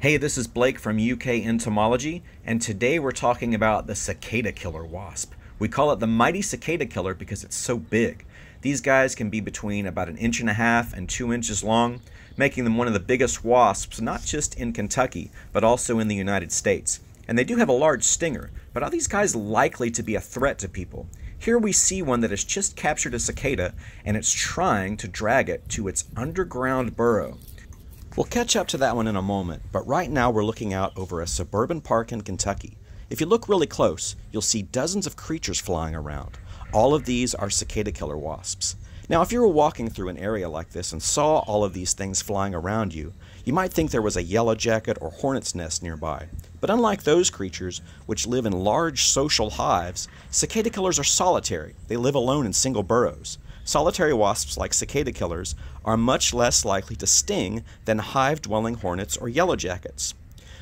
Hey, this is Blake from UK Entomology, and today we're talking about the cicada killer wasp. We call it the mighty cicada killer because it's so big. These guys can be between about an inch and a half and two inches long, making them one of the biggest wasps, not just in Kentucky, but also in the United States. And they do have a large stinger, but are these guys likely to be a threat to people? Here we see one that has just captured a cicada, and it's trying to drag it to its underground burrow. We'll catch up to that one in a moment, but right now we're looking out over a suburban park in Kentucky. If you look really close, you'll see dozens of creatures flying around. All of these are cicada killer wasps. Now, if you were walking through an area like this and saw all of these things flying around you, you might think there was a yellow jacket or hornet's nest nearby. But unlike those creatures, which live in large social hives, cicada killers are solitary. They live alone in single burrows. Solitary wasps, like cicada killers, are much less likely to sting than hive dwelling hornets or yellow jackets,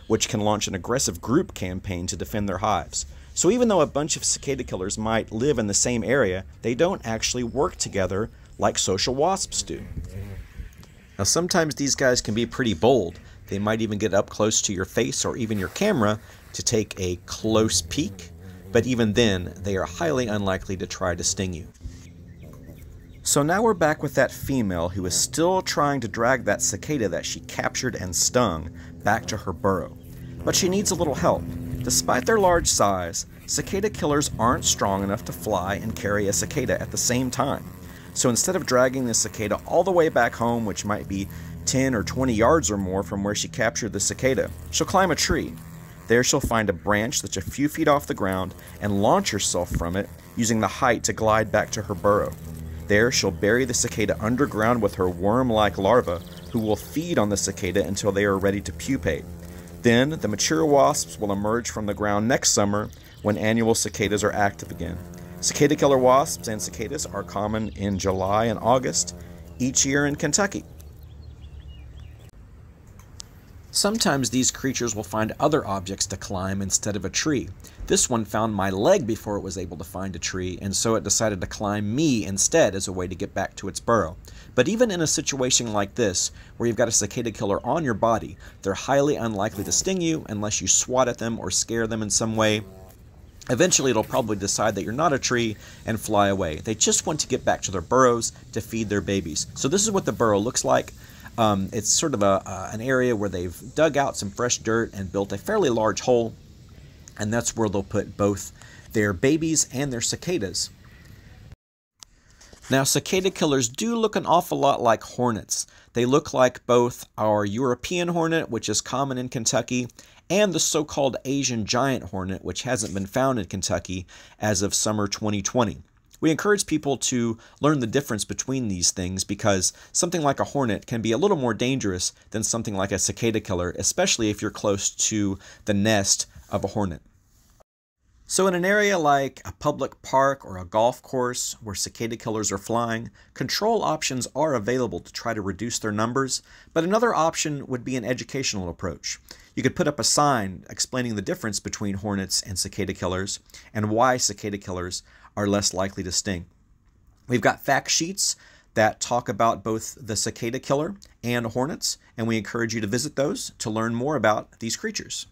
which can launch an aggressive group campaign to defend their hives. So even though a bunch of cicada killers might live in the same area, they don't actually work together like social wasps do. Now, sometimes these guys can be pretty bold. They might even get up close to your face or even your camera to take a close peek, but even then, they are highly unlikely to try to sting you. So now we're back with that female who is still trying to drag that cicada that she captured and stung back to her burrow. But she needs a little help. Despite their large size, cicada killers aren't strong enough to fly and carry a cicada at the same time. So instead of dragging the cicada all the way back home, which might be 10 or 20 yards or more from where she captured the cicada, she'll climb a tree. There she'll find a branch that's a few feet off the ground and launch herself from it, using the height to glide back to her burrow. There, she'll bury the cicada underground with her worm like larvae, who will feed on the cicada until they are ready to pupate. Then, the mature wasps will emerge from the ground next summer when annual cicadas are active again. Cicada killer wasps and cicadas are common in July and August each year in Kentucky. Sometimes these creatures will find other objects to climb instead of a tree. This one found my leg before it was able to find a tree, and so it decided to climb me instead as a way to get back to its burrow. But even in a situation like this, where you've got a cicada killer on your body, they're highly unlikely to sting you unless you swat at them or scare them in some way. Eventually, it'll probably decide that you're not a tree and fly away. They just want to get back to their burrows to feed their babies. So this is what the burrow looks like. Um, it's sort of a, uh, an area where they've dug out some fresh dirt and built a fairly large hole, and that's where they'll put both their babies and their cicadas. Now, cicada killers do look an awful lot like hornets. They look like both our European hornet, which is common in Kentucky, and the so called Asian giant hornet, which hasn't been found in Kentucky as of summer 2020. We encourage people to learn the difference between these things because something like a hornet can be a little more dangerous than something like a cicada killer, especially if you're close to the nest of a hornet. So, in an area like a public park or a golf course where cicada killers are flying, control options are available to try to reduce their numbers, but another option would be an educational approach. You could put up a sign explaining the difference between hornets and cicada killers and why cicada killers are less likely to sting. We've got fact sheets that talk about both the cicada killer and hornets, and we encourage you to visit those to learn more about these creatures.